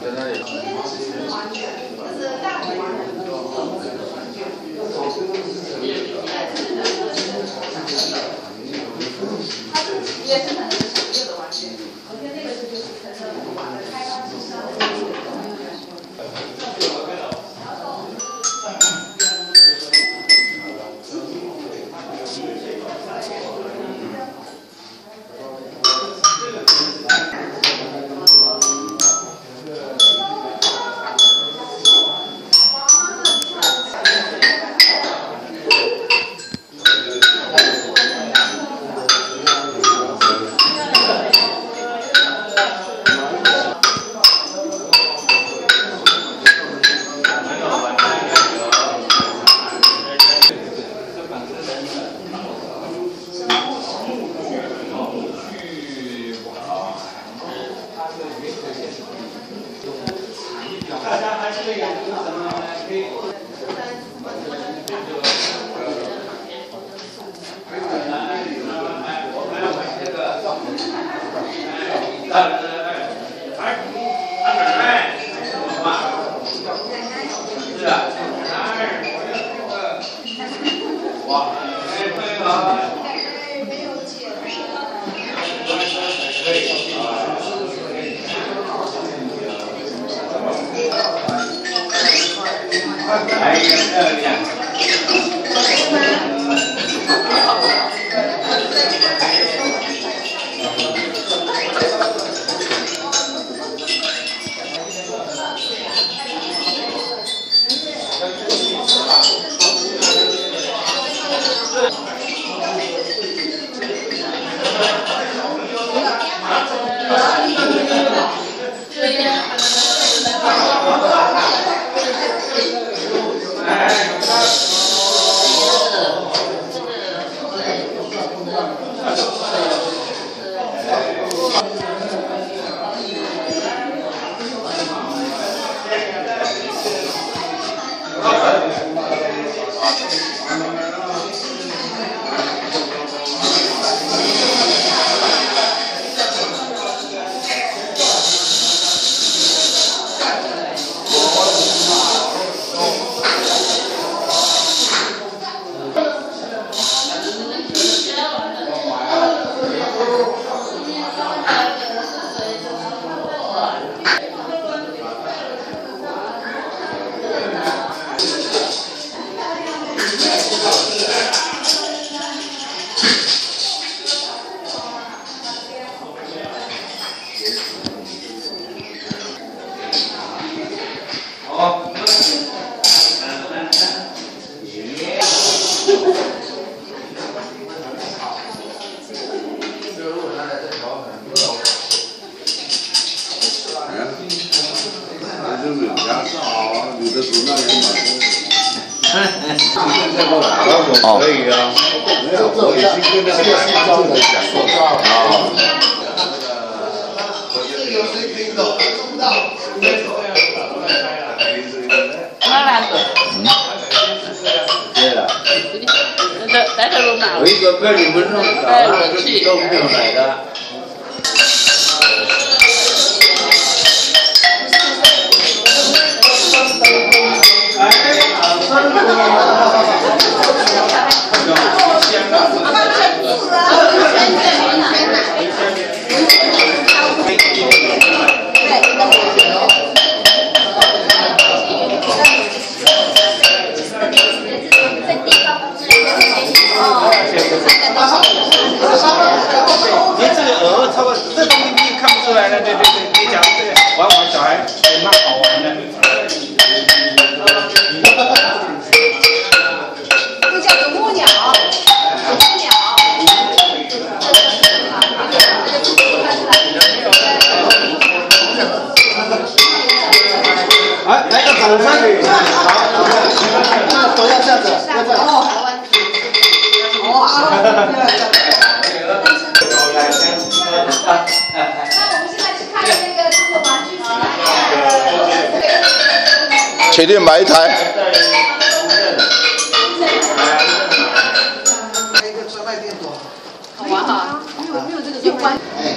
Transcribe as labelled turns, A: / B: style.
A: 昨天他送的玩具，那是大人
B: 的那个儿童的玩具，个也是。哎 Amen. 的时候那人嘛。现在过来了，可以啊。没有，我已经跟那个大方正的讲过啊。有谁听懂？听不到。
C: 哪两个？
B: 对了。
C: 在在这弄哪？
B: 我一个被你们弄倒了，都没有来的。
A: 来了，对对对，你讲这个玩玩小孩也蛮好玩的。
D: 这叫啄木鸟，啄木鸟。
B: 来来个掌声！好，那手要这样子，要这样。
D: 那
E: 铁定买一台。
D: 好玩哈，没有没有这个就关。
B: 哎。